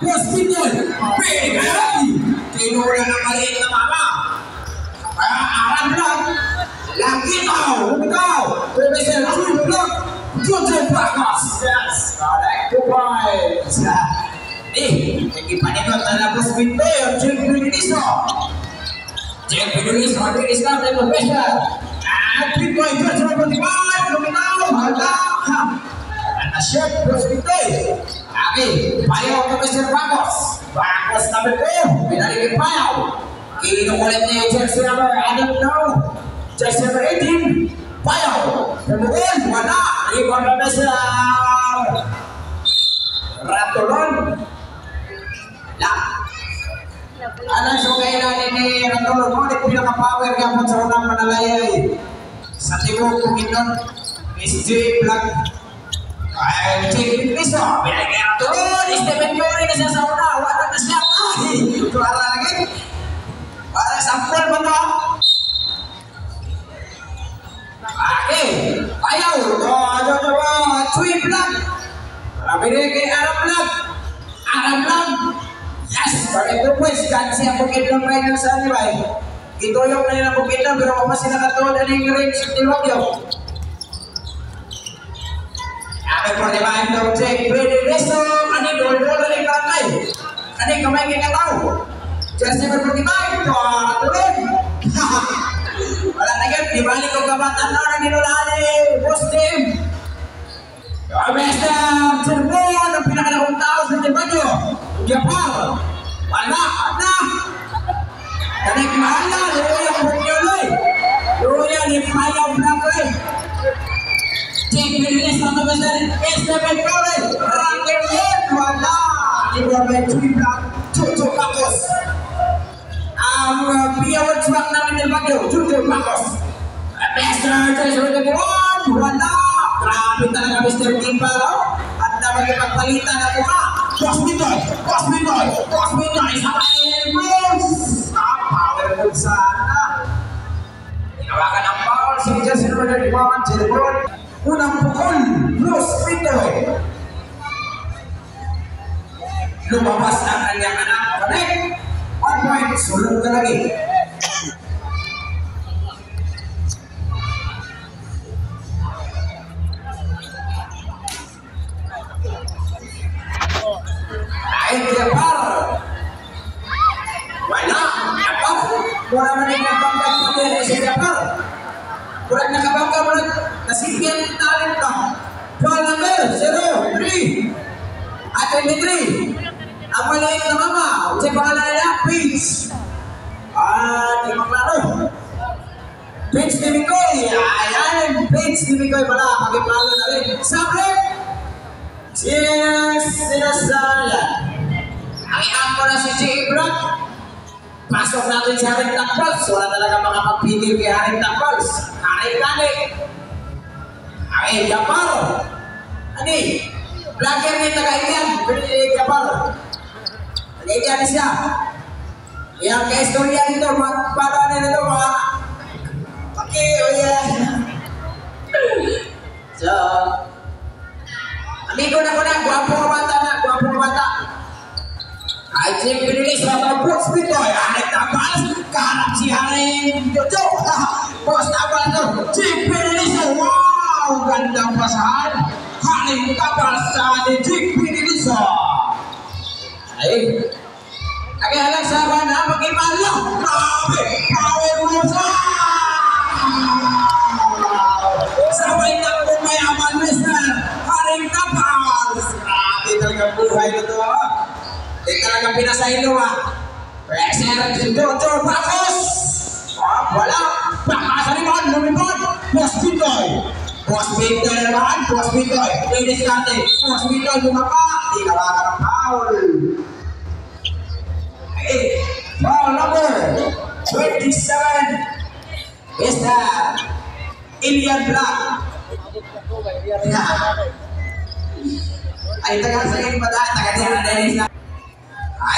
Hospital. Pwede ka yan. Tinura ng maliit na mama. Kaya aram lang. Lagi tao. Lumitaw. Professor Jun Block. Jojo Bacos. Yes. Correct. Points. Eh, lagi. Ah. Jojo. Bagos number two. Pinali kay Payo. Kino ulit ni jersey number, I don't know. Jersey number 18. Payo. Kemudian, wala. Rebound Profesor. Ratulon. Lah. Ano siya kailangan ni Ratulon mo? Di pinaka-power ka po sa unang manalayay. Sa tibok kong inon. SJ Black. Ay, cik Kristo, binigyan turun, Stephen Curry na ay, tuwara lagi. Para sampol ba to? Okay, ayaw, oh, ano to ba, Chui Vlog. Binigay Arab Vlog. Arab Vlog. Yes, balik to pues, kan siya bukid lang kayo sa anibay. Ito yung kanila bukid lang, pero kung mas sinakatuwa na yung range, hindi wag yun. Ada pertanyaan dong cek beda deso ani dol dol dari kantai ani kamai Just never put divide to our Wala na yun, di balik ang kabatan na nang inulali, Muslim. Kami sa Cerbon, ang pinakalakong tao sa Cebanyo, Japan. Wala na. Kanik mahala, luya ang pagkululoy. Luya ni Maya Blancoy. Chief Minister of the President, Mr. McCullough, Rangan Yen, wala. Di ba ba, Chief Blancoy? Ang Piawat Sebab Namin Del Bagyo Cucu Pakos Besta Cek Suruh Kebuan Wala. Grabe talaga Mr. Kimbal At na magpagpalitan na mukha. Boss Mitoy Boss Mitoy Boss Mitoy Sama Elmos Ah, power move sana. Tinawagan ang foul si Justin Roderick Wawan Cirebon unang pukul Los Pitoy lumabas ang kanyang anak connect one point sulong ka lagi wala na rin nabanggat pa si Japar Kurang nakabangga mo na nasipyan ng talent ka. Ball number 03 at 23. Ang maliit na mama, sa pangalan nila, Prince. Ah, di maklaro. Prince ni Mikoy. Ayan, Prince ni Mikoy pala. Pagipalo na rin. Sabre! Cheers! Sinasala. Ang iang ko na si J. Brock. Pasok natin si Haring Takpals. Wala talaga makapagpigil kay Haring Takpals. Haring Kani. Ay, Japar. Ani, vlogger ni taga-Indian. Bili Japar. Taga-Indian siya. Yang kay istorya nito, mga para na nito, mga Paki, oh yeah. So, amigo na ko na, gwapo ka bata na, gwapo ka Jim Pinilis, mga boots nito, ay anek tabas, kaharap si Haring Jojo. Bos tabas to, Jim Pinilis, wow, gandang pasahan. Haring tabas sa ni Jim Pinilis. Ay, Kaya lang sa na mag-imalo. Grabe! Power moves! Sabay na kumayaman, Mr. Haring Tapals! Grabe talaga buhay na to, ha? Hindi talaga pinasahilo, ha? Pressure, Bakos! Ah, wala! Baka sa limon, lumipod! Boss Pitoy! Boss Pitoy na naman, Boss Pitoy! Ladies kante, Boss Pitoy lumapa! Tinawagan ng foul! Foul number 27 is the Ilian Black. Ay, taga sa iyo ba dahil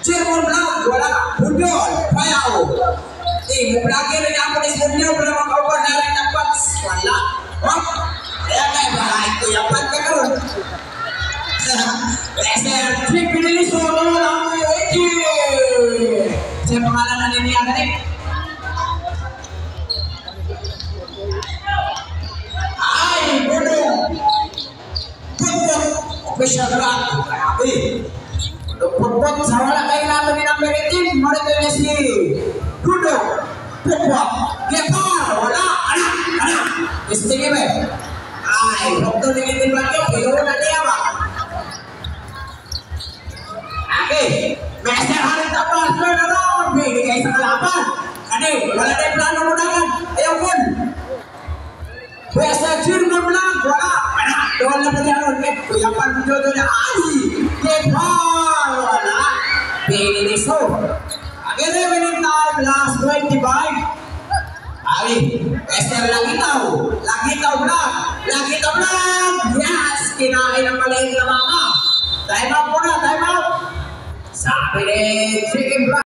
Chirmon Vlog, wala. Bunyol, payaw. Eh, mo vlogger rin ako ni Bunyol, wala makaupan na rin ng pats. Wala. Oh, kaya kaya bahay ko yung pag ka karoon. Sir, Trick pinili solo lang mo yung Eki. Sa pangalan na niya ka rin. Ay, bodoh. Putput, official rock. Grabe. Putput, sa Sa kalaban. Kani, wala tayong plano mo na yan. Ayaw mo. Pwesa Jirman Blanc, wala. Wala. Doon na pa niya ron. Kuya Pan Jodo na Ali. Kepal, wala. Pili ni So. Again, winning time, last 25. Ali, Esther Langitaw. Langitaw Blanc. Langitaw Blanc. Yes, kinain ang maliit na mama. Time out muna, time out. Sabi ni Chicken.